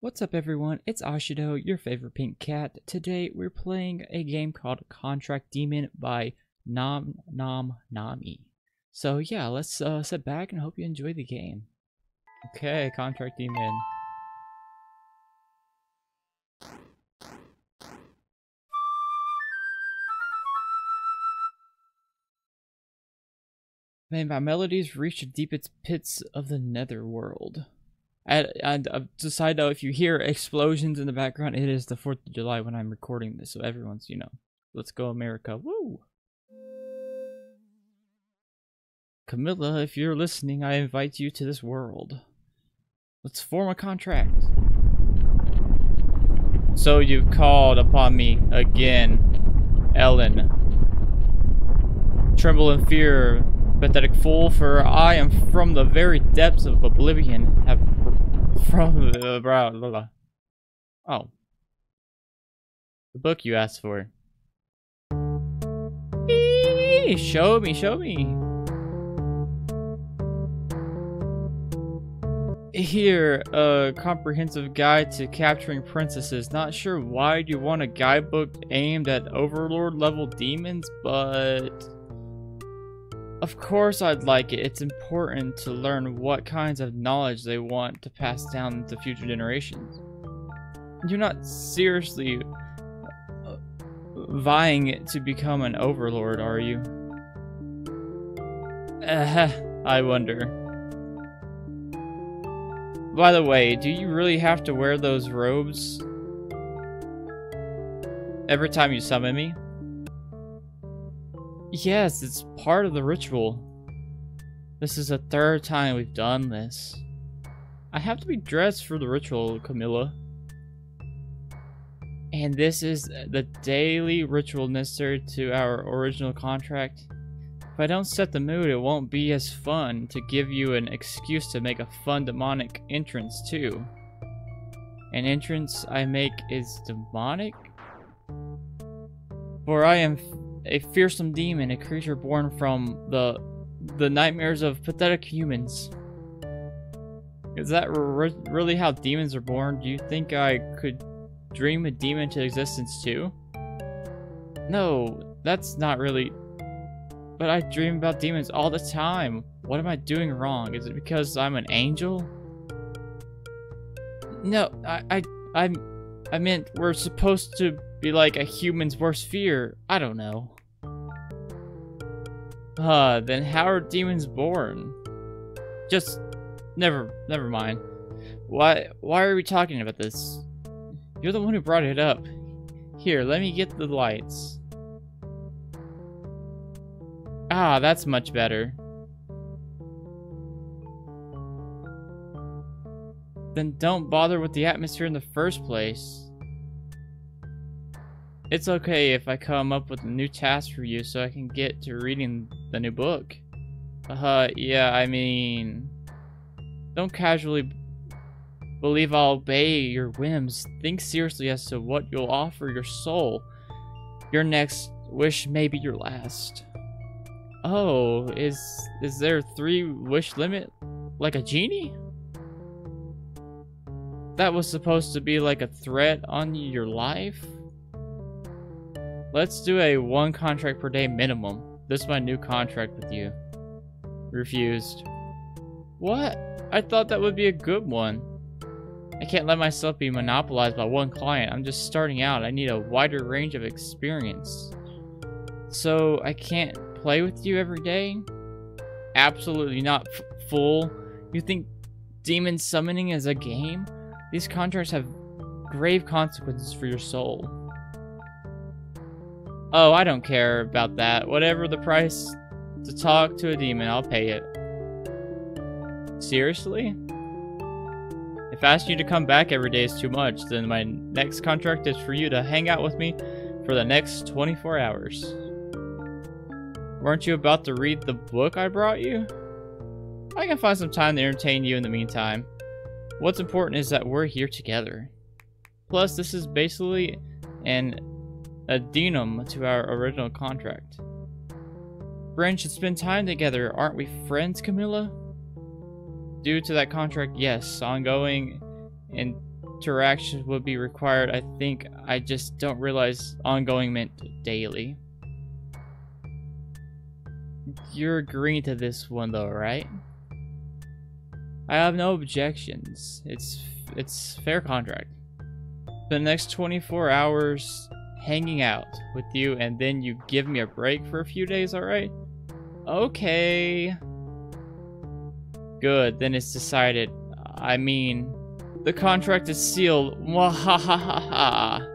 What's up everyone, it's Ashido, your favorite pink cat. Today we're playing a game called Contract Demon by Nam Nam Nami. So yeah, let's uh, sit back and hope you enjoy the game. Okay, Contract Demon. May my melodies reach the deepest pits of the netherworld. And, and uh, just side if you hear explosions in the background, it is the 4th of July when I'm recording this, so everyone's, you know, let's go America, woo! Camilla, if you're listening, I invite you to this world. Let's form a contract. So you've called upon me again, Ellen. Tremble in fear, pathetic fool, for I am from the very depths of oblivion, have from the brow. Oh. The book you asked for. Eee, show me, show me. Here, a comprehensive guide to capturing princesses. Not sure why you want a guidebook aimed at overlord level demons, but... Of course I'd like it. It's important to learn what kinds of knowledge they want to pass down to future generations. You're not seriously uh, vying to become an overlord, are you? Uh, I wonder. By the way, do you really have to wear those robes every time you summon me? Yes, it's part of the ritual. This is the third time we've done this. I have to be dressed for the ritual, Camilla. And this is the daily ritual necessary to our original contract. If I don't set the mood, it won't be as fun to give you an excuse to make a fun demonic entrance too. An entrance I make is demonic? For I am a fearsome demon, a creature born from the the nightmares of pathetic humans. Is that re really how demons are born? Do you think I could dream a demon to existence too? No, that's not really... But I dream about demons all the time. What am I doing wrong? Is it because I'm an angel? No, I, I, I, I meant we're supposed to be like a human's worst fear. I don't know. Uh, then how are demons born? Just, never, never mind. Why, why are we talking about this? You're the one who brought it up. Here, let me get the lights. Ah, that's much better. Then don't bother with the atmosphere in the first place. It's okay if I come up with a new task for you so I can get to reading the new book. Uh, yeah, I mean... Don't casually believe I'll obey your whims. Think seriously as to what you'll offer your soul. Your next wish may be your last. Oh, is is there three wish limit? Like a genie? That was supposed to be like a threat on your life? Let's do a one contract per day minimum. This is my new contract with you. Refused. What? I thought that would be a good one. I can't let myself be monopolized by one client. I'm just starting out. I need a wider range of experience. So I can't play with you every day? Absolutely not, fool. You think demon summoning is a game? These contracts have grave consequences for your soul. Oh, I don't care about that. Whatever the price to talk to a demon, I'll pay it. Seriously? If asking you to come back every day is too much, then my next contract is for you to hang out with me for the next 24 hours. Weren't you about to read the book I brought you? I can find some time to entertain you in the meantime. What's important is that we're here together. Plus, this is basically an addendum to our original contract. Friends should spend time together, aren't we friends, Camilla? Due to that contract, yes, ongoing and interaction would be required. I think I just don't realize ongoing meant daily. You're agreeing to this one though, right? I have no objections. It's it's fair contract. The next 24 hours hanging out with you and then you give me a break for a few days, alright? Okay. Good, then it's decided. I mean, the contract is sealed. Mwahahaha.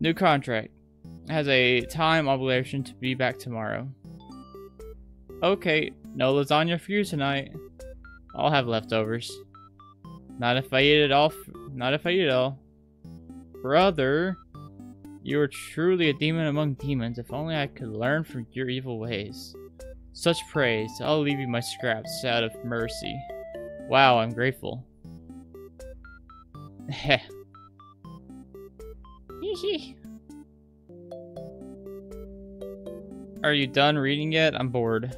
New contract. Has a time obligation to be back tomorrow. Okay, no lasagna for you tonight. I'll have leftovers. Not if I eat it all. Not if I eat it all. Brother, you are truly a demon among demons. If only I could learn from your evil ways. Such praise. I'll leave you my scraps out of mercy. Wow, I'm grateful. Heh. Are you done reading yet? I'm bored.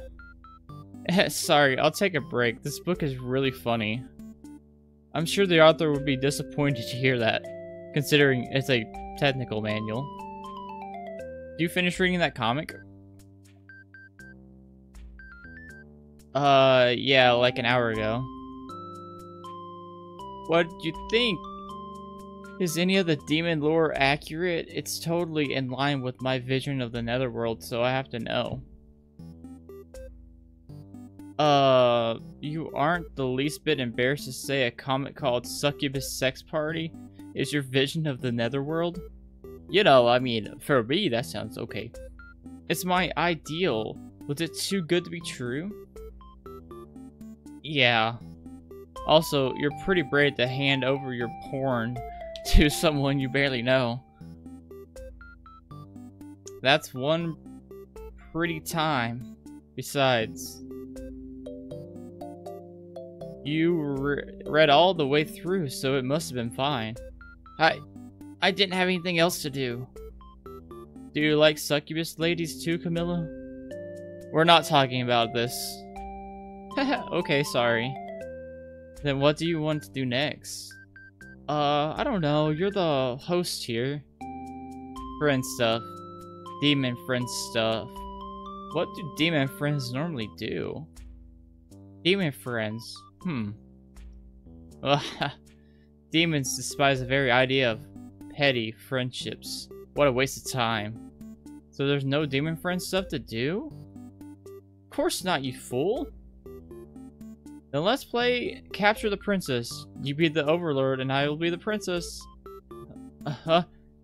Sorry, I'll take a break. This book is really funny. I'm sure the author would be disappointed to hear that, considering it's a technical manual. Do you finish reading that comic? Uh, yeah, like an hour ago. What do you think? Is any of the demon lore accurate? It's totally in line with my vision of the netherworld, so I have to know. Uh, you aren't the least bit embarrassed to say a comic called Succubus Sex Party is your vision of the netherworld? You know, I mean, for me, that sounds okay. It's my ideal. Was it too good to be true? Yeah. Also, you're pretty brave to hand over your porn to someone you barely know. That's one pretty time. Besides, you re read all the way through, so it must have been fine. I... I didn't have anything else to do. Do you like succubus ladies too, Camilla? We're not talking about this. okay, sorry. Then what do you want to do next? Uh, I don't know. You're the host here. Friend stuff. Demon friend stuff. What do demon friends normally do? Demon friends. Hmm. Demons despise the very idea of petty friendships. What a waste of time. So there's no demon friend stuff to do? Of course not, you fool! Then let's play Capture the Princess. You be the Overlord and I will be the Princess. Uh-huh.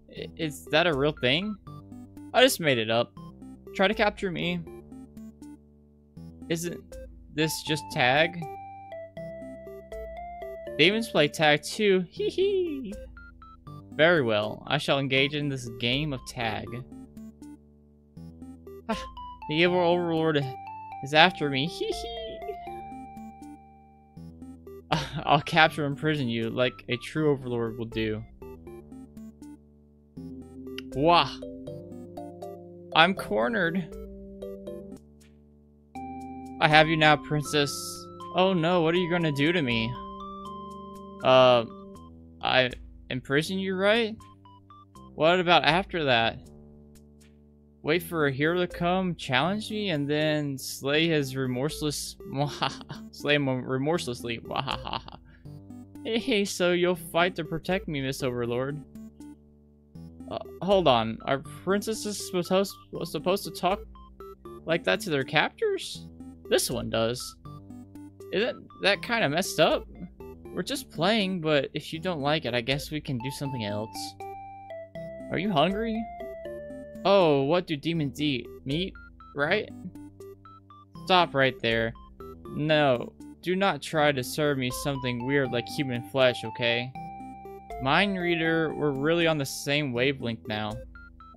Is that a real thing? I just made it up. Try to capture me. Isn't this just tag? Demons play tag too. Hee hee. Very well. I shall engage in this game of tag. the evil overlord is after me. Hee hee. I'll capture and imprison you like a true overlord will do. Wah! I'm cornered. I have you now, princess. Oh no, what are you gonna do to me? Uh, I imprison you, right? What about after that? Wait for a hero to come, challenge me, and then slay his remorseless... slay him remorselessly. hey, so you'll fight to protect me, Miss Overlord. Uh, hold on, are princesses supposed, supposed to talk like that to their captors? This one does. Isn't that kind of messed up? We're just playing, but if you don't like it, I guess we can do something else. Are you hungry? Oh, what do demons eat? Meat, right? Stop right there. No, do not try to serve me something weird like human flesh, okay? Mind reader, we're really on the same wavelength now.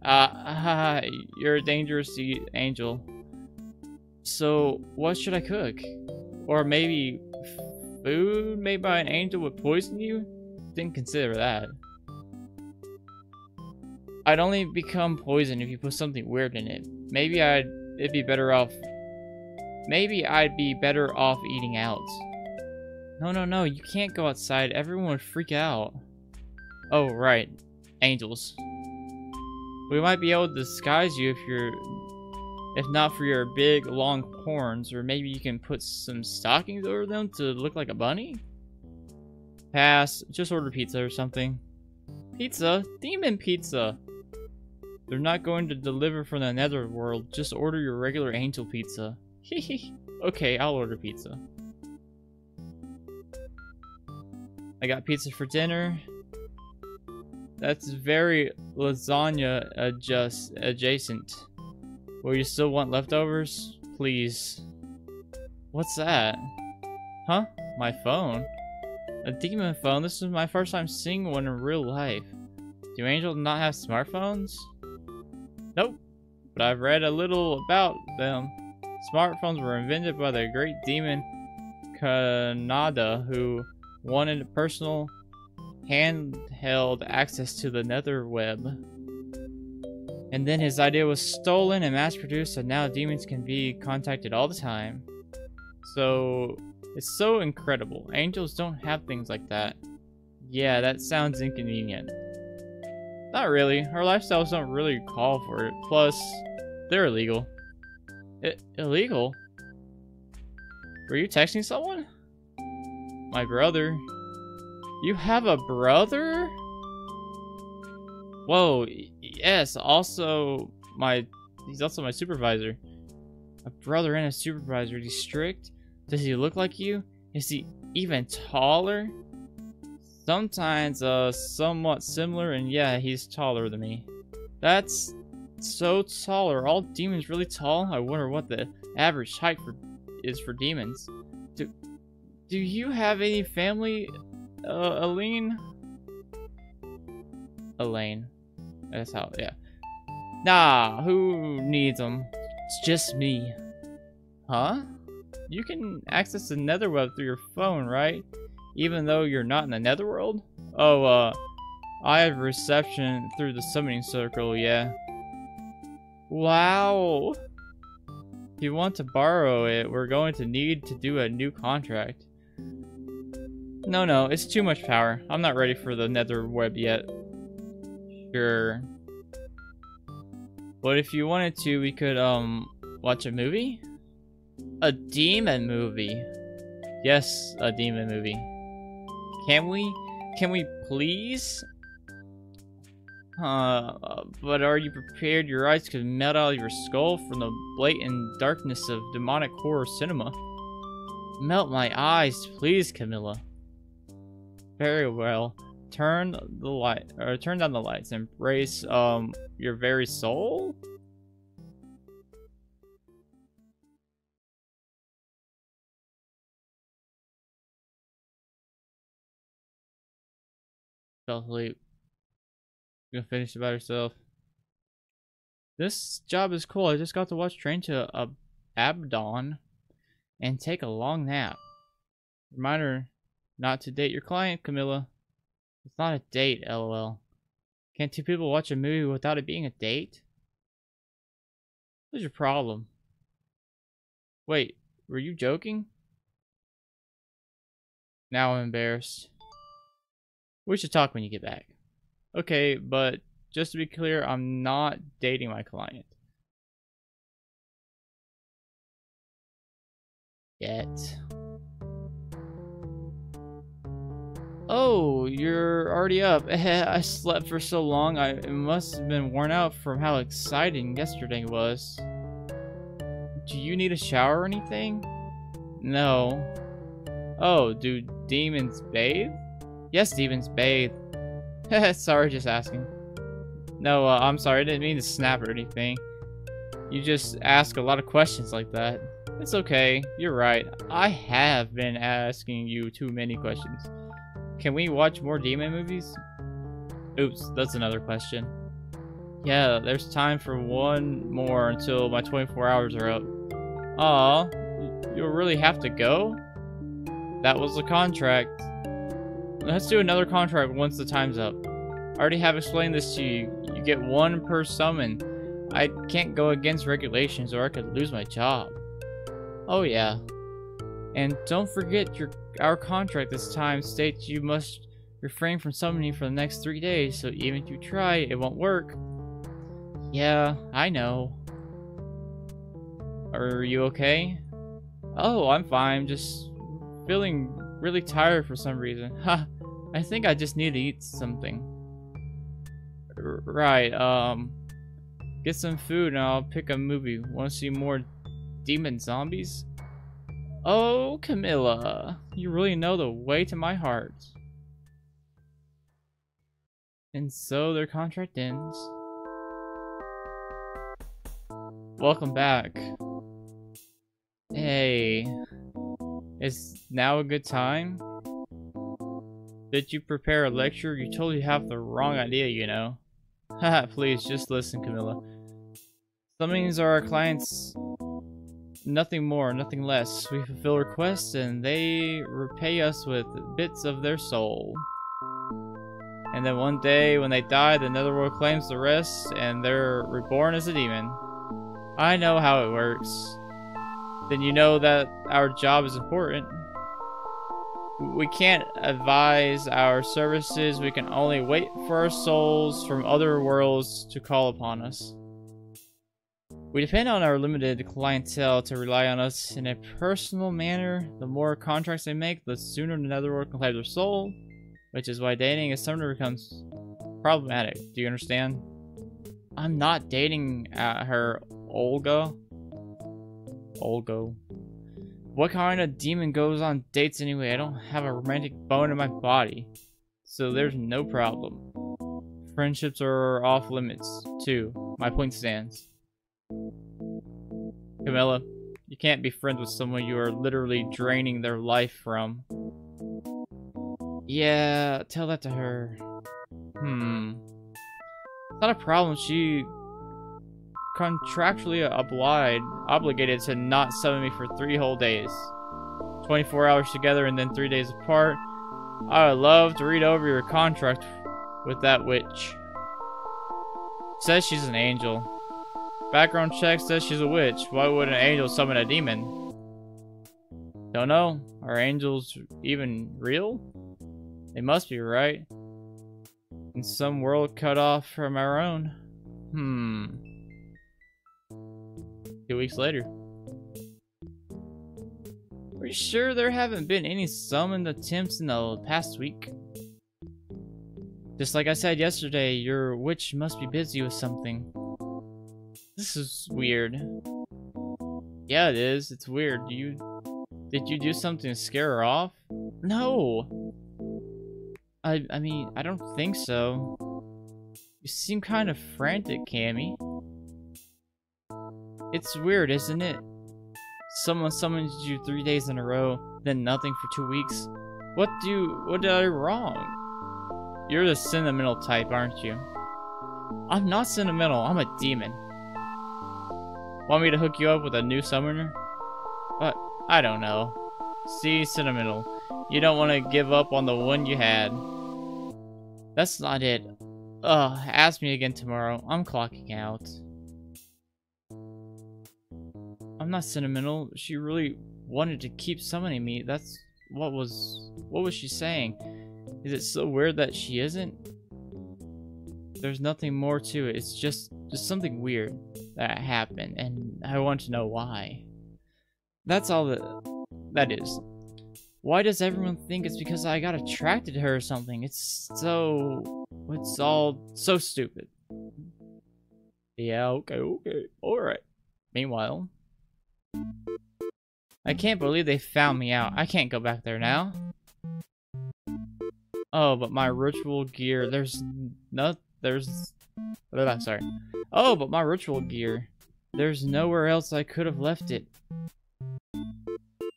Ah, uh, you're a dangerous angel. So, what should I cook? Or maybe food made by an angel would poison you? Didn't consider that. I'd only become poison if you put something weird in it. Maybe I'd it'd be better off maybe I'd be better off eating out. No, no, no, you can't go outside. Everyone would freak out. Oh, right. Angels. We might be able to disguise you if you're... If not for your big, long horns, or maybe you can put some stockings over them to look like a bunny? Pass. Just order pizza or something. Pizza? Demon pizza! They're not going to deliver from the netherworld. Just order your regular angel pizza. Hehe. okay, I'll order pizza. I got pizza for dinner. That's very lasagna adjust adjacent. Will you still want leftovers? Please. What's that? Huh? My phone? A demon phone? This is my first time seeing one in real life. Do angels not have smartphones? Nope. But I've read a little about them. Smartphones were invented by the great demon Kanada, who wanted personal handheld access to the nether web. And then his idea was stolen and mass produced, so now demons can be contacted all the time. So, it's so incredible. Angels don't have things like that. Yeah, that sounds inconvenient. Not really. Our lifestyles don't really call for it. Plus, they're illegal. I illegal? Were you texting someone? My brother. You have a brother? Whoa, yes, also my, he's also my supervisor. A brother and a supervisor. Is he strict? Does he look like you? Is he even taller? Sometimes, uh, somewhat similar, and yeah, he's taller than me. That's so tall. Are all demons really tall? I wonder what the average height for is for demons. Do, do you have any family, uh, Aline? Elaine. That's how, yeah. Nah, who needs them? It's just me. Huh? You can access the netherweb through your phone, right? Even though you're not in the netherworld? Oh, uh, I have reception through the summoning circle, yeah. Wow. If you want to borrow it, we're going to need to do a new contract. No, no, it's too much power. I'm not ready for the nether web yet. Sure. But if you wanted to, we could, um, watch a movie? A demon movie. Yes, a demon movie. Can we? Can we please? Uh, but are you prepared? Your eyes could melt out of your skull from the blatant darkness of demonic horror cinema. Melt my eyes, please, Camilla. Very well. Turn the light, or turn down the lights. Embrace, um, your very soul? Fell asleep. You gonna finish it by yourself. This job is cool. I just got to watch Train to uh, Abaddon and take a long nap. Reminder not to date your client, Camilla. It's not a date, lol. Can't two people watch a movie without it being a date? What's your problem? Wait, were you joking? Now I'm embarrassed. We should talk when you get back. Okay, but just to be clear, I'm not dating my client. Yet. Oh, you're already up. I slept for so long, I must have been worn out from how exciting yesterday was. Do you need a shower or anything? No. Oh, do demons bathe? Yes, demons bathe. sorry, just asking. No, uh, I'm sorry, I didn't mean to snap or anything. You just ask a lot of questions like that. It's okay, you're right. I have been asking you too many questions. Can we watch more demon movies? Oops, that's another question. Yeah, there's time for one more until my 24 hours are up. Aw, you'll really have to go? That was the contract. Let's do another contract once the time's up. I already have explained this to you. You get one per summon. I can't go against regulations or I could lose my job. Oh yeah. And don't forget your our contract this time states you must refrain from summoning for the next three days, so even if you try, it won't work. Yeah, I know. Are you okay? Oh, I'm fine. Just feeling really tired for some reason. Ha! I think I just need to eat something. Right, um... Get some food and I'll pick a movie. Want to see more demon zombies? Oh, Camilla. You really know the way to my heart. And so their contract ends. Welcome back. Hey. Is now a good time? Did you prepare a lecture? You totally have the wrong idea, you know. Haha, please, just listen, Camilla. Summons are our clients nothing more, nothing less. We fulfill requests and they repay us with bits of their soul. And then one day, when they die, the Netherworld claims the rest, and they're reborn as a demon. I know how it works. Then you know that our job is important. We can't advise our services, we can only wait for our souls from other worlds to call upon us. We depend on our limited clientele to rely on us in a personal manner. The more contracts they make, the sooner the Netherworld can claim their soul, which is why dating a summoner becomes problematic. Do you understand? I'm not dating uh, her, Olga. Olga. What kind of demon goes on dates anyway? I don't have a romantic bone in my body. So there's no problem. Friendships are off limits, too. My point stands. Camilla, you can't be friends with someone you are literally draining their life from. Yeah, tell that to her. Hmm. Not a problem. She contractually obliged, obligated to not summon me for three whole days. 24 hours together and then three days apart. I would love to read over your contract with that witch. Says she's an angel. Background check says she's a witch. Why would an angel summon a demon? Don't know. Are angels even real? They must be, right? In some world cut off from our own. Hmm. Two weeks later. Are you sure there haven't been any summoned attempts in the past week? Just like I said yesterday, your witch must be busy with something. This is weird. Yeah, it is. It's weird. You did you do something to scare her off? No. I I mean, I don't think so. You seem kind of frantic, Cammy. It's weird, isn't it? Someone summons you three days in a row, then nothing for two weeks. What do what did I wrong? You're the sentimental type, aren't you? I'm not sentimental, I'm a demon. Want me to hook you up with a new summoner? But I don't know. See, sentimental. You don't want to give up on the one you had. That's not it. Ugh, ask me again tomorrow. I'm clocking out. I'm not sentimental. She really wanted to keep summoning me. That's what was... What was she saying? Is it so weird that she isn't? There's nothing more to it. It's just, just something weird that happened, and I want to know why. That's all that, that is. Why does everyone think it's because I got attracted to her or something? It's so... It's all so stupid. Yeah, okay, okay. Alright. Meanwhile... I can't believe they found me out. I can't go back there now. Oh, but my ritual gear, there's no, there's... Sorry. Oh, but my ritual gear. There's nowhere else I could have left it.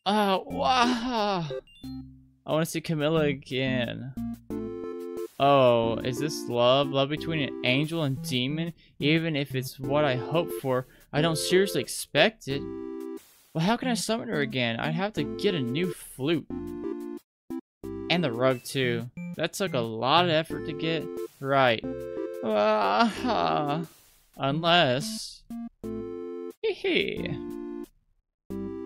Oh, wow! I want to see Camilla again. Oh, is this love? Love between an angel and demon? Even if it's what I hope for, I don't seriously expect it. Well, how can I summon her again? I'd have to get a new flute. And the rug, too. That took a lot of effort to get right. Uh, unless... Hee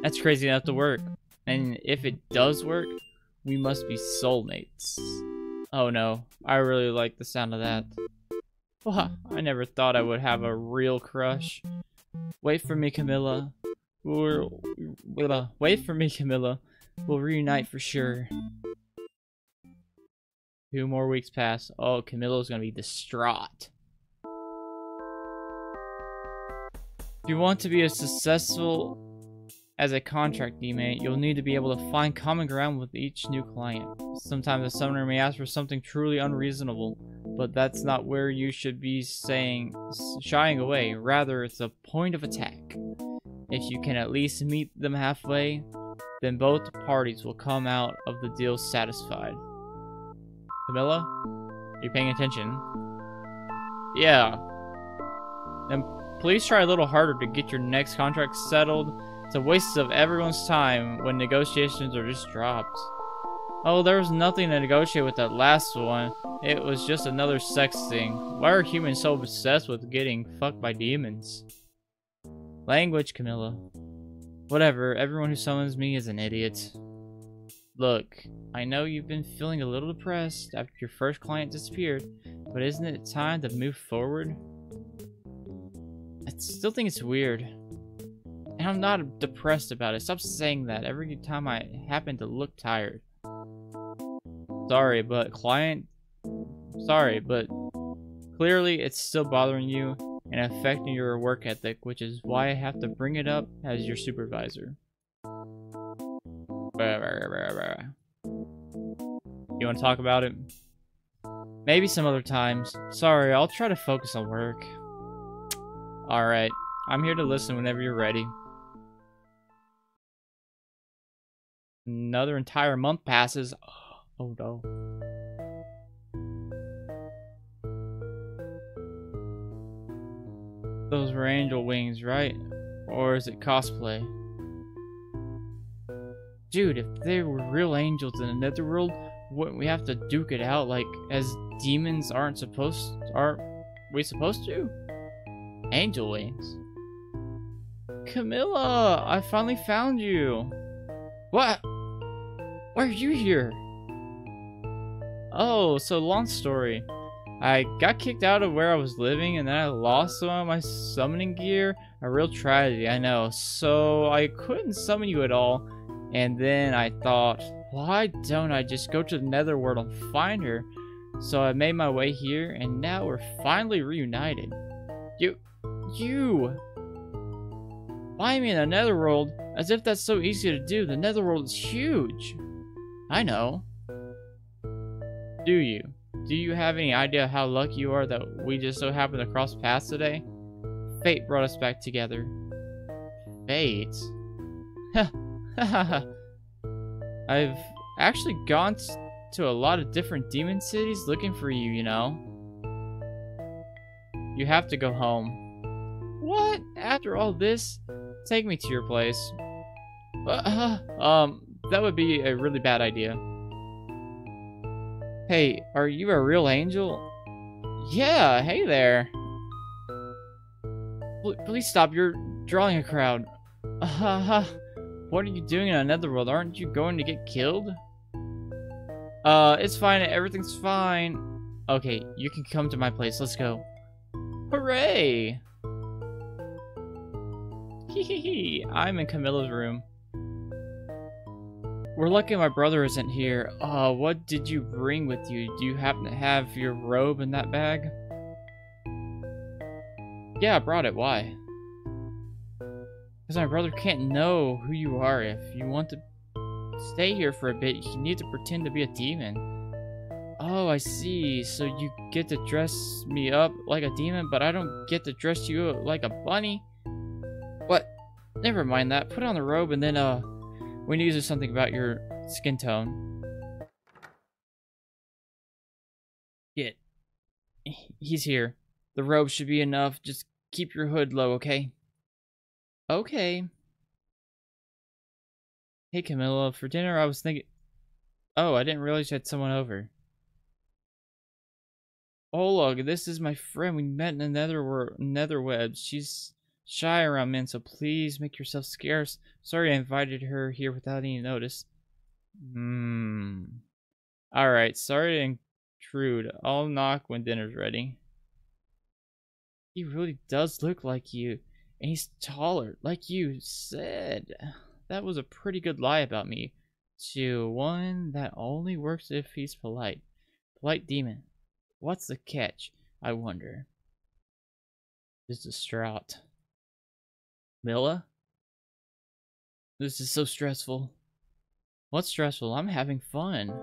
That's crazy enough to work. And if it does work, we must be soulmates. Oh no, I really like the sound of that. Wow, I never thought I would have a real crush. Wait for me, Camilla. We'll, wait for me, Camilla. We'll reunite for sure. Two more weeks pass. Oh, Camilla's gonna be distraught. If you want to be as successful as a contract teammate, you'll need to be able to find common ground with each new client. Sometimes a summoner may ask for something truly unreasonable, but that's not where you should be saying shying away. Rather, it's a point of attack. If you can at least meet them halfway, then both parties will come out of the deal satisfied. Camilla? Are you paying attention? Yeah. Then please try a little harder to get your next contract settled it's a waste of everyone's time when negotiations are just dropped. Oh, there was nothing to negotiate with that last one. It was just another sex thing. Why are humans so obsessed with getting fucked by demons? Language, Camilla. Whatever, everyone who summons me is an idiot. Look, I know you've been feeling a little depressed after your first client disappeared, but isn't it time to move forward? I still think it's weird. And I'm not depressed about it. Stop saying that every time I happen to look tired. Sorry, but client... Sorry, but clearly it's still bothering you and affecting your work ethic, which is why I have to bring it up as your supervisor. You want to talk about it? Maybe some other times. Sorry, I'll try to focus on work. Alright, I'm here to listen whenever you're ready. Another entire month passes. Oh no. Those were angel wings, right? Or is it cosplay? Dude, if they were real angels in the netherworld, wouldn't we have to duke it out like as demons aren't supposed aren't we supposed to? Angel wings. Camilla, I finally found you. What? Why are you here? Oh, so long story. I got kicked out of where I was living and then I lost some of my summoning gear. A real tragedy, I know. So I couldn't summon you at all. And then I thought, why don't I just go to the netherworld and find her? So I made my way here and now we're finally reunited. You, you! Find me in the netherworld? As if that's so easy to do. The netherworld is huge. I know. Do you? Do you have any idea how lucky you are that we just so happened to cross paths today? Fate brought us back together. Fate? I've actually gone to a lot of different demon cities looking for you, you know. You have to go home. What? After all this? Take me to your place. Uh, um, that would be a really bad idea. Hey, are you a real angel? Yeah, hey there. Please stop, you're drawing a crowd. Uh, what are you doing in another world? Aren't you going to get killed? Uh, it's fine, everything's fine. Okay, you can come to my place, let's go. Hooray! Hee hee hee, I'm in Camilla's room. We're lucky my brother isn't here. Uh, what did you bring with you? Do you happen to have your robe in that bag? Yeah, I brought it. Why? Because my brother can't know who you are. If you want to stay here for a bit, you need to pretend to be a demon. Oh, I see. So you get to dress me up like a demon, but I don't get to dress you like a bunny? What? Never mind that. Put on the robe and then, uh, we need to do something about your skin tone. Get. He's here. The robe should be enough. Just keep your hood low, okay? Okay. Hey, Camilla. For dinner, I was thinking... Oh, I didn't realize you had someone over. Look, this is my friend. We met in the nether netherwebs. She's shy around men, so please make yourself scarce. Sorry I invited her here without any notice. Hmm. Alright, sorry to intrude. I'll knock when dinner's ready. He really does look like you, and he's taller, like you said. That was a pretty good lie about me. To one that only works if he's polite. Polite demon. What's the catch, I wonder? Is distraught. Milla? This is so stressful. What's stressful? I'm having fun.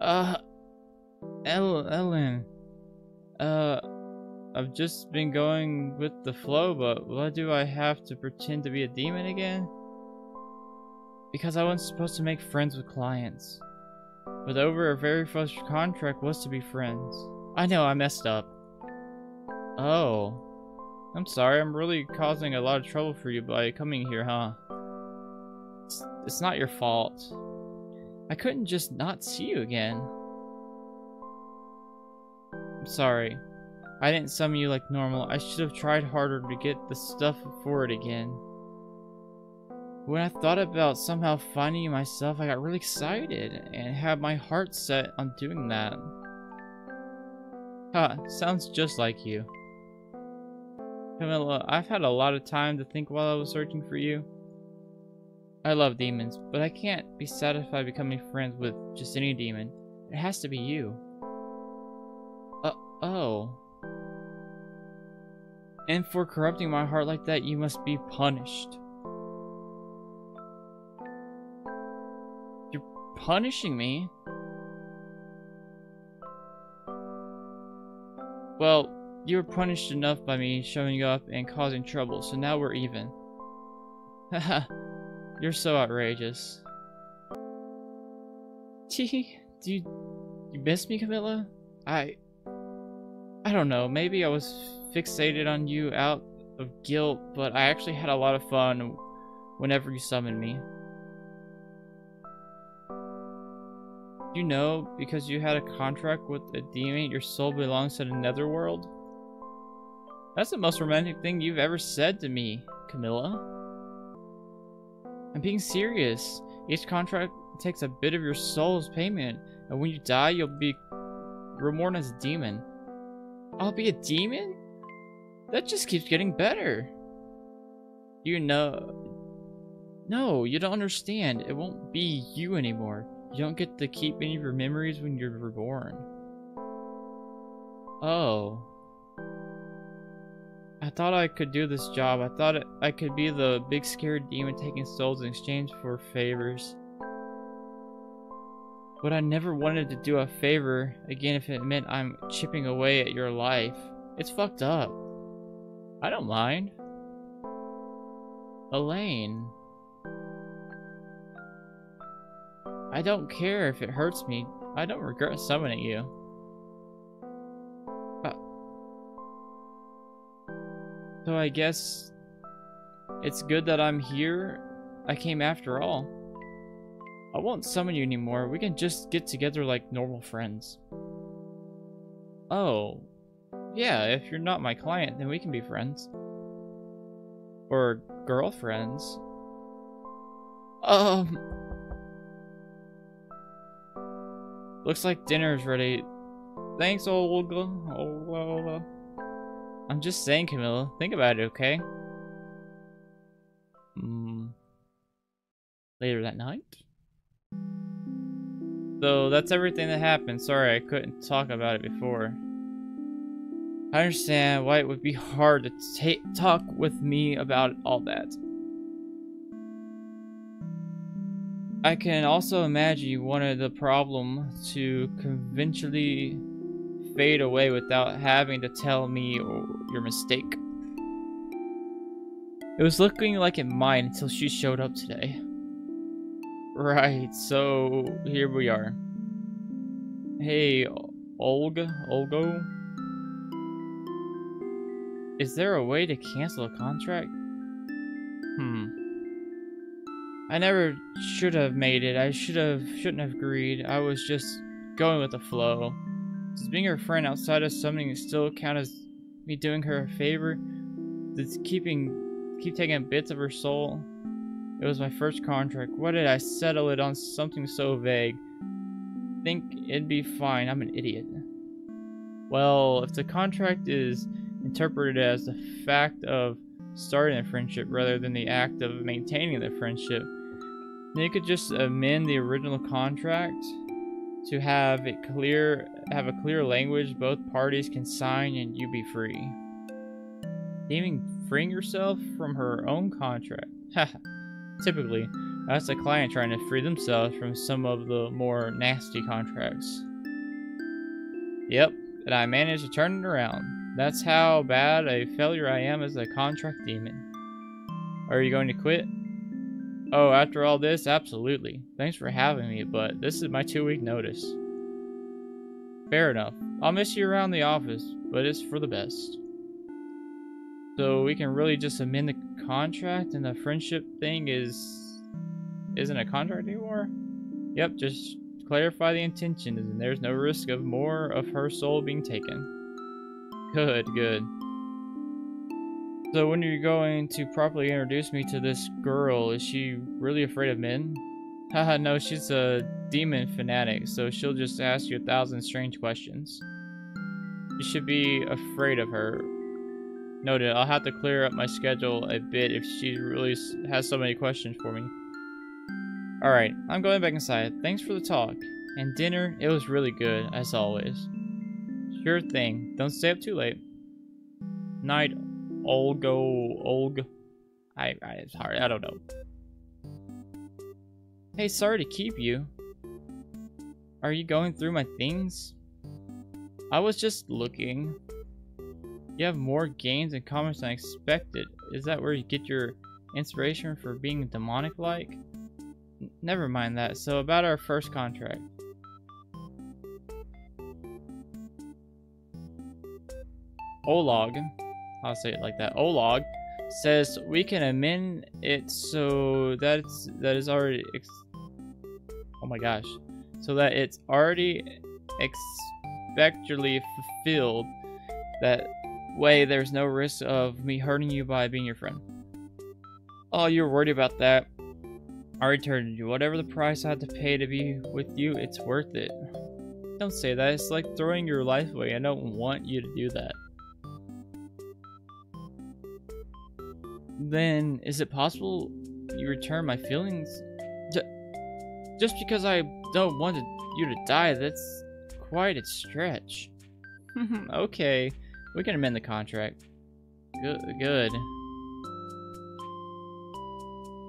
Uh, El Ellen. Uh, I've just been going with the flow, but what do I have to pretend to be a demon again? Because I wasn't supposed to make friends with clients. But over our very first contract was to be friends. I know, I messed up. Oh. I'm sorry, I'm really causing a lot of trouble for you by coming here, huh? It's, it's not your fault. I couldn't just not see you again. I'm sorry. I didn't summon you like normal. I should have tried harder to get the stuff for it again. When I thought about somehow finding you myself, I got really excited and had my heart set on doing that. Huh, sounds just like you. Camilla, I've had a lot of time to think while I was searching for you. I love demons, but I can't be satisfied becoming friends with just any demon. It has to be you. Uh, oh. And for corrupting my heart like that, you must be punished. You're punishing me? Well, you were punished enough by me showing up and causing trouble, so now we're even. Haha, you're so outrageous. Tee, do you, you miss me, Camilla? I... I don't know, maybe I was fixated on you out of guilt, but I actually had a lot of fun whenever you summoned me. You know, because you had a contract with a demon, your soul belongs to the netherworld? That's the most romantic thing you've ever said to me, Camilla. I'm being serious. Each contract takes a bit of your soul's payment, and when you die, you'll be reborn as a demon. I'll be a demon? That just keeps getting better. You know... No, you don't understand. It won't be you anymore. You don't get to keep any of your memories when you're reborn. Oh. I thought I could do this job. I thought I could be the big scared demon taking souls in exchange for favors. But I never wanted to do a favor again if it meant I'm chipping away at your life. It's fucked up. I don't mind. Elaine. I don't care if it hurts me. I don't regret summoning you. Uh, so I guess it's good that I'm here. I came after all. I won't summon you anymore. We can just get together like normal friends. Oh. Yeah, if you're not my client, then we can be friends. Or girlfriends. Um... Looks like dinner's ready. Thanks, Olga. Olga. I'm just saying, Camilla. Think about it, okay? Mm. Later that night? So that's everything that happened. Sorry I couldn't talk about it before. I understand why it would be hard to talk with me about all that. I can also imagine you wanted the problem to conventionally fade away without having to tell me your mistake. It was looking like it might until she showed up today. Right, so here we are. Hey, Olga, Olgo? Is there a way to cancel a contract? Hmm. I never should have made it. I should have shouldn't have agreed. I was just going with the flow. Does being her friend outside of summoning still count as me doing her a favor? It's keeping, keep taking bits of her soul. It was my first contract. Why did I settle it on something so vague? Think it'd be fine. I'm an idiot. Well, if the contract is interpreted as the fact of starting a friendship rather than the act of maintaining the friendship, then you could just amend the original contract to have it clear have a clear language both parties can sign and you be free. Even freeing yourself from her own contract. Typically, that's a client trying to free themselves from some of the more nasty contracts. Yep, and I managed to turn it around. That's how bad a failure I am as a contract demon. Are you going to quit? Oh, after all this, absolutely. Thanks for having me, but this is my two-week notice. Fair enough. I'll miss you around the office, but it's for the best. So we can really just amend the contract and the friendship thing is... Isn't a contract anymore? Yep, just clarify the intention and there's no risk of more of her soul being taken. Good, good. So when are you're going to properly introduce me to this girl, is she really afraid of men? Haha, no, she's a demon fanatic, so she'll just ask you a thousand strange questions. You should be afraid of her. Noted, I'll have to clear up my schedule a bit if she really has so many questions for me. Alright, I'm going back inside. Thanks for the talk. And dinner, it was really good, as always. Sure thing. Don't stay up too late. Night, Olgo, Olg. I, I, hard. I don't know. Hey, sorry to keep you. Are you going through my things? I was just looking. You have more gains and comments than expected. Is that where you get your inspiration for being demonic-like? Never mind that. So about our first contract. Olog. I'll say it like that. Olog says we can amend it so that it's that is already oh my gosh so that it's already expectedly fulfilled that way there's no risk of me hurting you by being your friend. Oh you're worried about that. I returned you. Whatever the price I had to pay to be with you it's worth it. Don't say that. It's like throwing your life away. I don't want you to do that. Then is it possible you return my feelings? just because I don't want you to die, that's quite a stretch. okay, we can amend the contract. Good. good.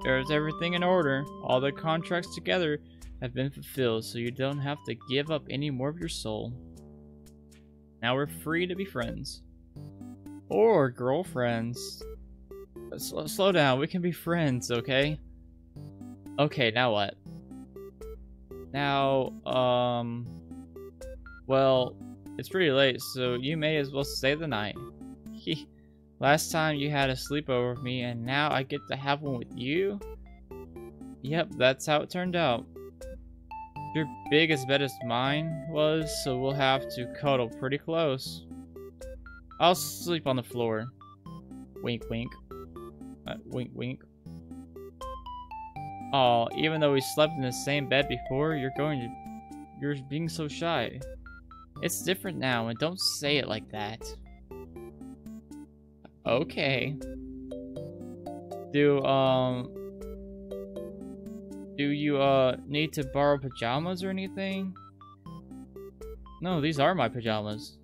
There's everything in order. All the contracts together have been fulfilled, so you don't have to give up any more of your soul. Now we're free to be friends. Or girlfriends. Slow, slow down. We can be friends, okay? Okay, now what? Now, um... Well, it's pretty late, so you may as well stay the night. Last time you had a sleepover with me, and now I get to have one with you? Yep, that's how it turned out. Your biggest bed as mine was, so we'll have to cuddle pretty close. I'll sleep on the floor. Wink, wink. Uh, wink, wink. Oh, even though we slept in the same bed before, you're going to... You're being so shy. It's different now, and don't say it like that. Okay. Do, um... Do you, uh, need to borrow pajamas or anything? No, these are my pajamas.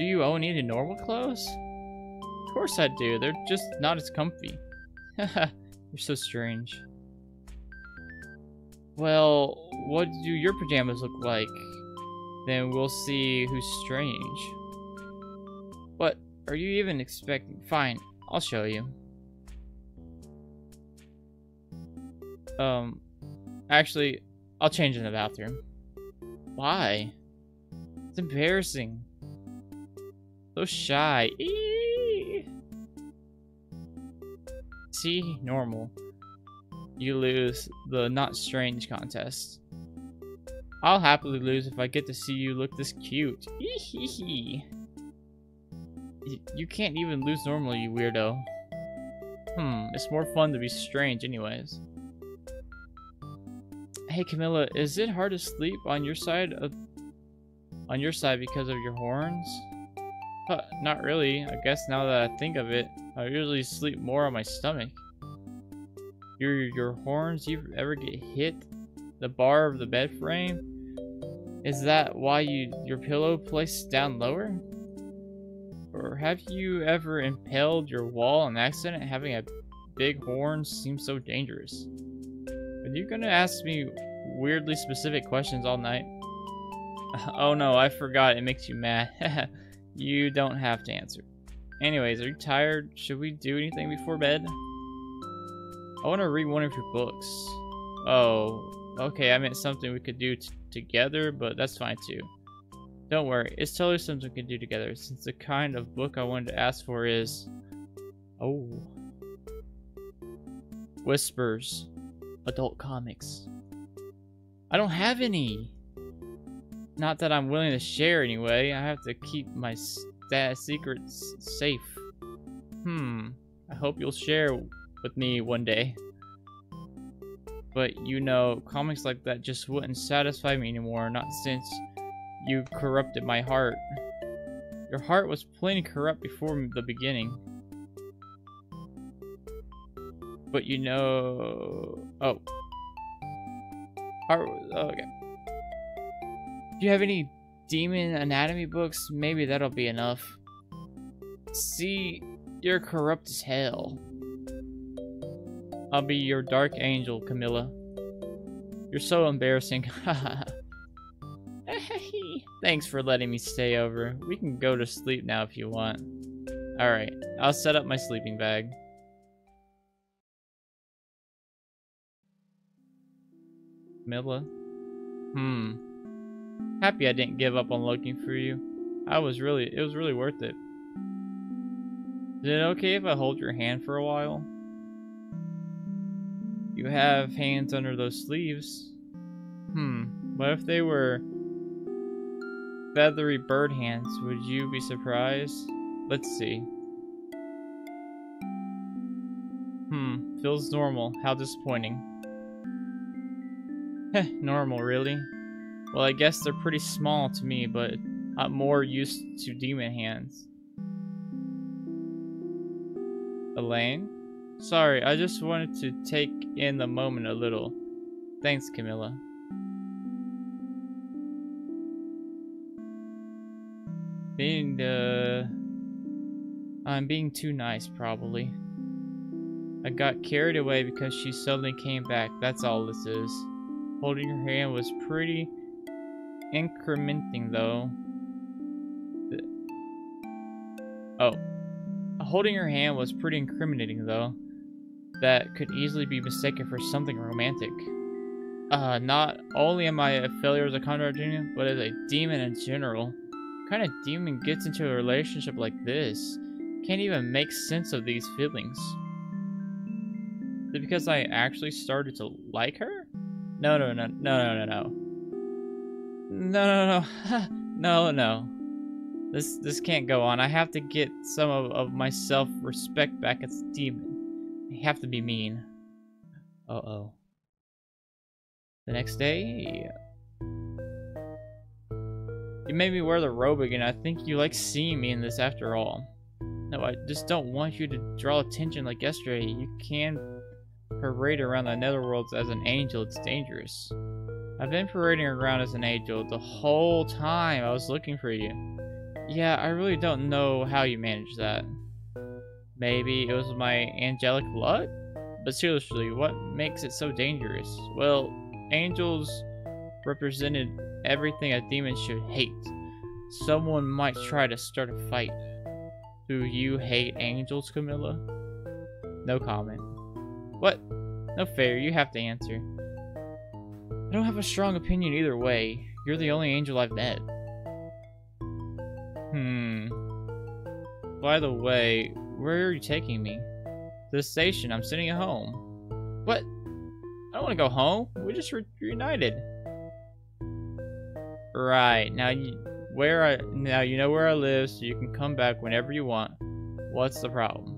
Do you own any normal clothes? Of course I do. They're just not as comfy. You're so strange. Well, what do your pajamas look like? Then we'll see who's strange. What are you even expecting? Fine, I'll show you. Um, actually, I'll change in the bathroom. Why? It's embarrassing. So shy. Eee! See? Normal. You lose the not strange contest. I'll happily lose if I get to see you look this cute. you can't even lose normally, you weirdo. Hmm, it's more fun to be strange anyways. Hey Camilla, is it hard to sleep on your side of on your side because of your horns? But not really. I guess now that I think of it, I usually sleep more on my stomach. Your your horns, you ever get hit the bar of the bed frame? Is that why you your pillow placed down lower? Or have you ever impaled your wall on accident? Having a big horn seems so dangerous. Are you gonna ask me weirdly specific questions all night? oh no, I forgot. It makes you mad. you don't have to answer. Anyways, are you tired? Should we do anything before bed? I want to read one of your books. Oh, okay, I meant something we could do together, but that's fine too. Don't worry, it's totally something we can do together, since the kind of book I wanted to ask for is... Oh. Whispers. Adult comics. I don't have any! Not that I'm willing to share anyway, I have to keep my secrets safe. Hmm, I hope you'll share with me one day. But you know, comics like that just wouldn't satisfy me anymore, not since you corrupted my heart. Your heart was plenty corrupt before the beginning. But you know... Oh. Heart was... Oh, okay. Do you have any demon anatomy books? Maybe that'll be enough. See, you're corrupt as hell. I'll be your dark angel, Camilla. You're so embarrassing. Thanks for letting me stay over. We can go to sleep now if you want. Alright, I'll set up my sleeping bag. Camilla? Hmm. Happy I didn't give up on looking for you. I was really, it was really worth it. Is it okay if I hold your hand for a while? You have hands under those sleeves. Hmm, what if they were feathery bird hands? Would you be surprised? Let's see. Hmm, feels normal. How disappointing. Heh, normal, really? Well, I guess they're pretty small to me, but I'm more used to demon hands. Elaine? Sorry, I just wanted to take in the moment a little. Thanks, Camilla. Being, uh... I'm being too nice, probably. I got carried away because she suddenly came back, that's all this is. Holding her hand was pretty incrementing, though. Oh. Holding her hand was pretty incriminating, though that could easily be mistaken for something romantic. Uh, not only am I a failure as a conjurer demon, but as a demon in general. What kind of demon gets into a relationship like this? Can't even make sense of these feelings. Is it because I actually started to like her? No, no, no, no, no, no, no. No, no, no, no, no. This this can't go on. I have to get some of, of my self-respect back as a demon. You have to be mean. Uh-oh. The next day... You made me wear the robe again. I think you like seeing me in this after all. No, I just don't want you to draw attention like yesterday. You can parade around the netherworlds as an angel. It's dangerous. I've been parading around as an angel the whole time I was looking for you. Yeah, I really don't know how you managed that. Maybe it was my angelic luck? But seriously, what makes it so dangerous? Well, angels represented everything a demon should hate. Someone might try to start a fight. Do you hate angels, Camilla? No comment. What? No fair, you have to answer. I don't have a strong opinion either way. You're the only angel I've met. Hmm. By the way, where are you taking me? To the station. I'm sitting at home. What? I don't want to go home. We just re reunited. Right. Now, you, where I now you know where I live, so you can come back whenever you want. What's the problem?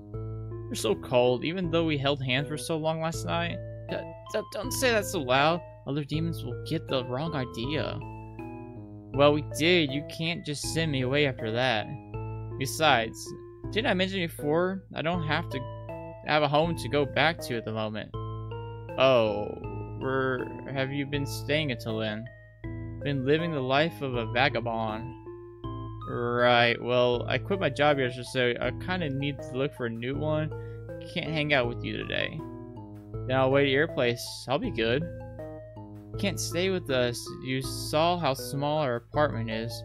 You're so cold, even though we held hands for so long last night. Don't, don't say that so loud. Other demons will get the wrong idea. Well, we did. You can't just send me away after that. Besides, didn't I mention before? I don't have to have a home to go back to at the moment. Oh, where have you been staying until then? Been living the life of a vagabond. Right, well, I quit my job yesterday, so I kind of need to look for a new one. Can't hang out with you today. Then I'll wait at your place. I'll be good. Can't stay with us. You saw how small our apartment is.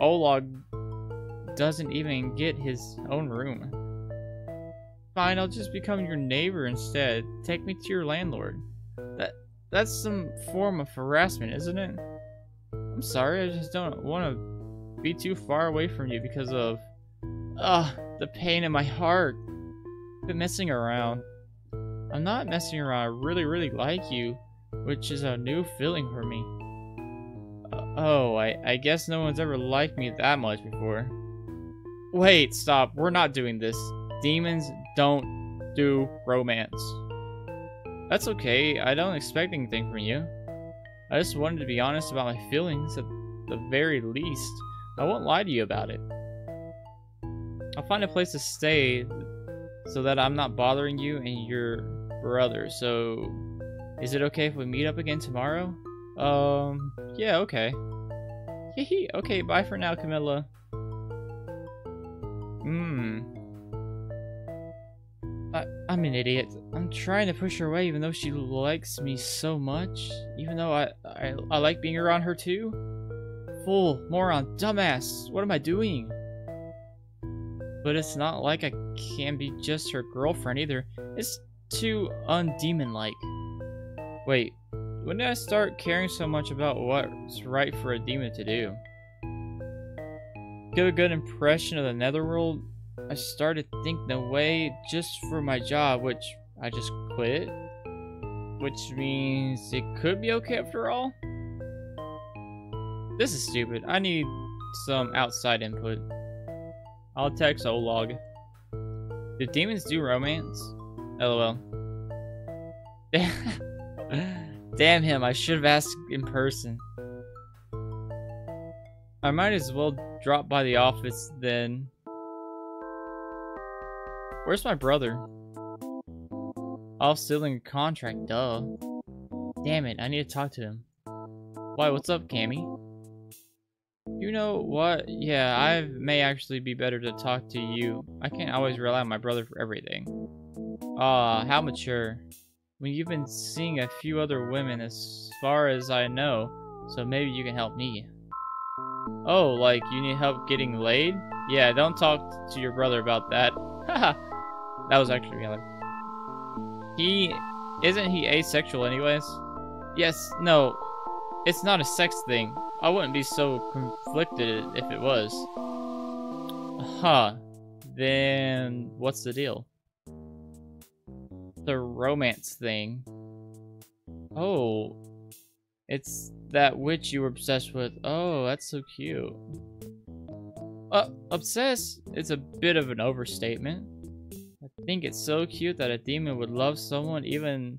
Oleg doesn't even get his own room. Fine, I'll just become your neighbor instead. Take me to your landlord. That That's some form of harassment, isn't it? I'm sorry, I just don't want to be too far away from you because of... Ugh, the pain in my heart. Quit messing around. I'm not messing around. I really, really like you, which is a new feeling for me. Uh, oh, I, I guess no one's ever liked me that much before. Wait, stop. We're not doing this. Demons don't do romance. That's okay. I don't expect anything from you. I just wanted to be honest about my feelings at the very least. I won't lie to you about it. I'll find a place to stay so that I'm not bothering you and your brother. So, is it okay if we meet up again tomorrow? Um, yeah, okay. Hee okay, bye for now, Camilla. Hmm. I, I'm an idiot. I'm trying to push her away even though she likes me so much. Even though I, I, I like being around her too. Fool, moron, dumbass. What am I doing? But it's not like I can be just her girlfriend either. It's too undemon-like. Wait, when did I start caring so much about what's right for a demon to do? Get a good impression of the netherworld, I started thinking away just for my job, which I just quit. Which means it could be okay after all? This is stupid. I need some outside input. I'll text Oleg. Do demons do romance? LOL. Damn him, I should have asked in person. I might as well drop by the office then. Where's my brother? Off sealing a contract, duh. Damn it, I need to talk to him. Why, what's up, Cammy? You know what? Yeah, I may actually be better to talk to you. I can't always rely on my brother for everything. Ah, uh, how mature. When you've been seeing a few other women as far as I know, so maybe you can help me. Oh, like you need help getting laid? Yeah, don't talk to your brother about that. Haha, that was actually really. He isn't he asexual anyways? Yes, no. It's not a sex thing. I wouldn't be so conflicted if it was. Huh. Then what's the deal? The romance thing. Oh. It's that witch you were obsessed with. Oh, that's so cute. Uh, obsessed? It's a bit of an overstatement. I think it's so cute that a demon would love someone even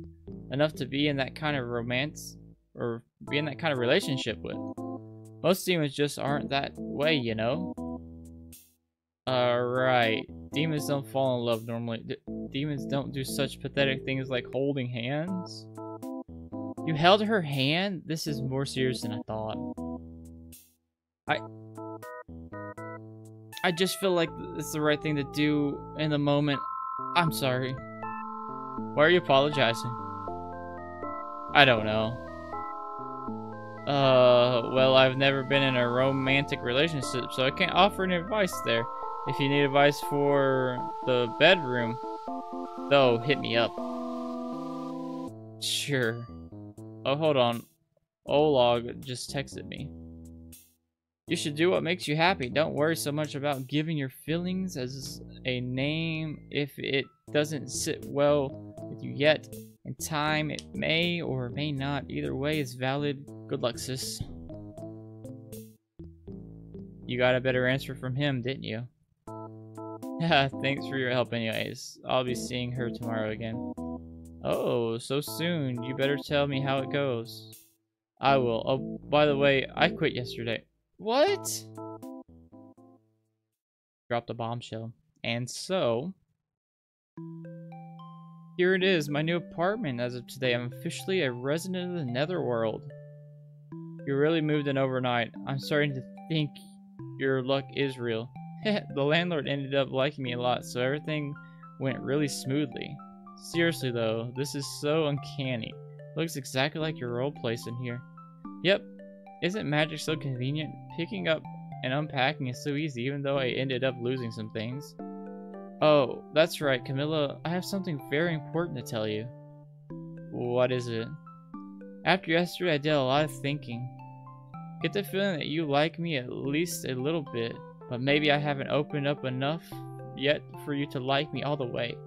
enough to be in that kind of romance or be in that kind of relationship with. Most demons just aren't that way, you know? Alright. Demons don't fall in love normally. D demons don't do such pathetic things like holding hands. You held her hand? This is more serious than I thought. I... I just feel like it's the right thing to do in the moment. I'm sorry. Why are you apologizing? I don't know. Uh, well, I've never been in a romantic relationship, so I can't offer any advice there. If you need advice for the bedroom, though, hit me up. Sure. Oh, hold on. Oleg just texted me. You should do what makes you happy. Don't worry so much about giving your feelings as a name if it doesn't sit well with you yet. In time, it may or may not. Either way is valid. Good luck, sis. You got a better answer from him, didn't you? Thanks for your help anyways. I'll be seeing her tomorrow again. Oh, so soon. You better tell me how it goes. I will. Oh, by the way, I quit yesterday. What? Dropped a bombshell. And so... Here it is, my new apartment. As of today, I'm officially a resident of the Netherworld. You really moved in overnight. I'm starting to think your luck is real. the landlord ended up liking me a lot, so everything went really smoothly. Seriously though, this is so uncanny. Looks exactly like your old place in here. Yep, isn't magic so convenient? Picking up and unpacking is so easy even though I ended up losing some things. Oh, that's right, Camilla, I have something very important to tell you. What is it? After yesterday I did a lot of thinking. Get the feeling that you like me at least a little bit, but maybe I haven't opened up enough yet for you to like me all the way.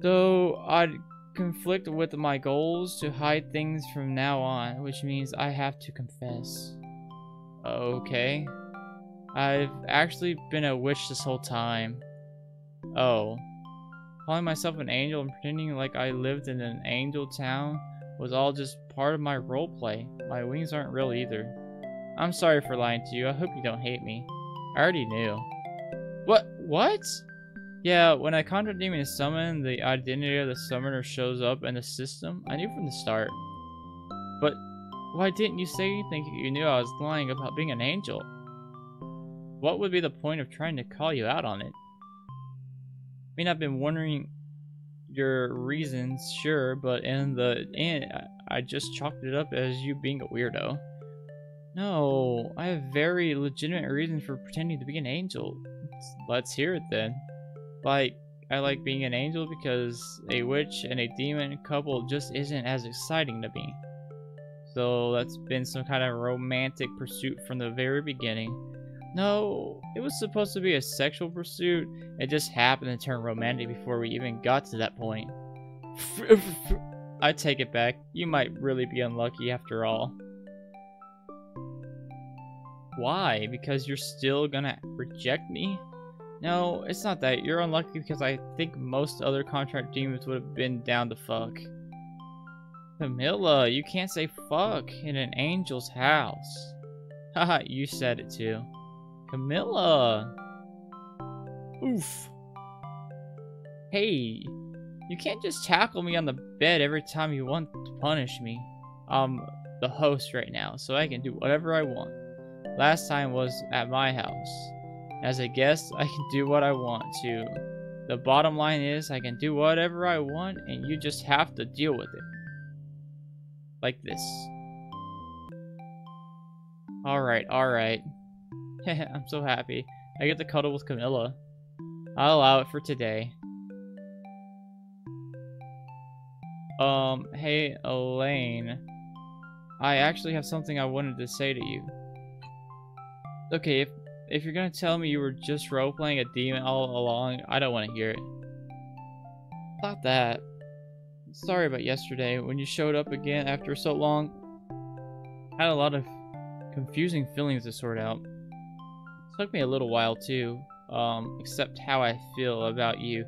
Though I'd conflict with my goals to hide things from now on, which means I have to confess. Okay. I've actually been a witch this whole time. Oh. Calling myself an angel and pretending like I lived in an angel town was all just part of my roleplay. My wings aren't real either. I'm sorry for lying to you. I hope you don't hate me. I already knew. What? What? Yeah, when a Contra Demon is summoned, the identity of the summoner shows up in the system. I knew from the start. But why didn't you say anything you knew I was lying about being an angel? What would be the point of trying to call you out on it? I mean, I've been wondering your reasons, sure, but in the end, I just chalked it up as you being a weirdo. No, I have very legitimate reasons for pretending to be an angel. Let's hear it then. Like, I like being an angel because a witch and a demon couple just isn't as exciting to me. So that's been some kind of romantic pursuit from the very beginning. No, it was supposed to be a sexual pursuit. It just happened to turn romantic before we even got to that point. I take it back. You might really be unlucky after all. Why? Because you're still gonna reject me? No, it's not that. You're unlucky because I think most other contract demons would have been down to fuck. Camilla, you can't say fuck in an angel's house. Haha, you said it too. Camilla! Oof. Hey, you can't just tackle me on the bed every time you want to punish me. I'm the host right now, so I can do whatever I want. Last time was at my house. As a guest, I can do what I want to. The bottom line is, I can do whatever I want, and you just have to deal with it. Like this. Alright, alright. I'm so happy. I get to cuddle with Camilla. I'll allow it for today. Um, hey, Elaine. I actually have something I wanted to say to you. Okay, if if you're gonna tell me you were just role-playing a demon all along, I don't want to hear it. Not that. Sorry about yesterday, when you showed up again after so long. I had a lot of confusing feelings to sort out. It took me a little while too, um, except how I feel about you.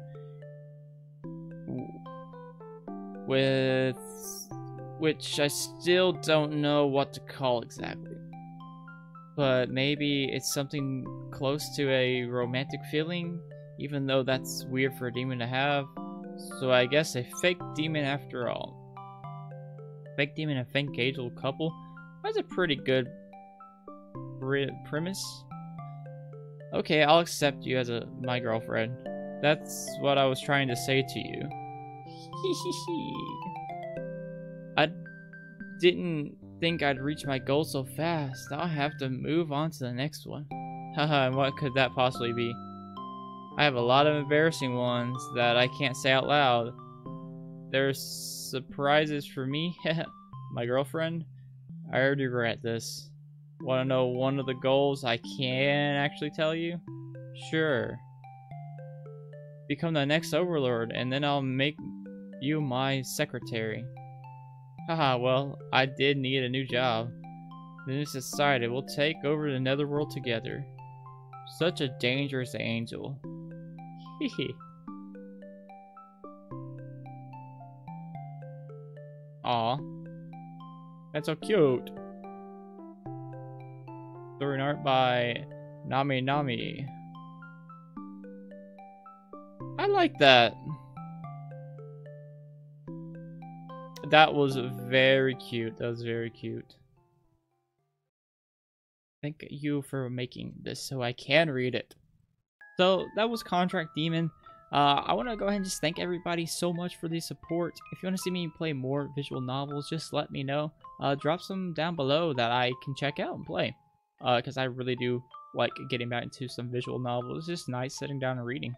With... which I still don't know what to call exactly but maybe it's something close to a romantic feeling, even though that's weird for a demon to have. So I guess a fake demon after all. Fake demon and fake angel couple? That's a pretty good premise. Okay, I'll accept you as a my girlfriend. That's what I was trying to say to you. I didn't think I'd reach my goal so fast. I'll have to move on to the next one. Haha, and what could that possibly be? I have a lot of embarrassing ones that I can't say out loud. There's surprises for me. my girlfriend? I already regret this. Want to know one of the goals I can actually tell you? Sure. Become the next overlord, and then I'll make you my secretary. Haha, well, I did need a new job. The new society will take over the netherworld together. Such a dangerous angel. Hehe. Aw. That's so cute. Story and art by NomNomNami. I like that. That was very cute. That was very cute. Thank you for making this so I can read it. So that was Contract Demon. Uh, I want to go ahead and just thank everybody so much for the support. If you want to see me play more visual novels, just let me know. Uh, drop some down below that I can check out and play. Because uh, I really do like getting back into some visual novels. It's just nice sitting down and reading.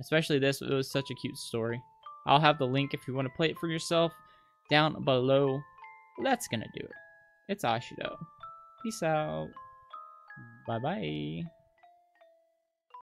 Especially this, it was such a cute story. I'll have the link if you want to play it for yourself down below. That's gonna do it. It's Ashido. Peace out. Bye bye.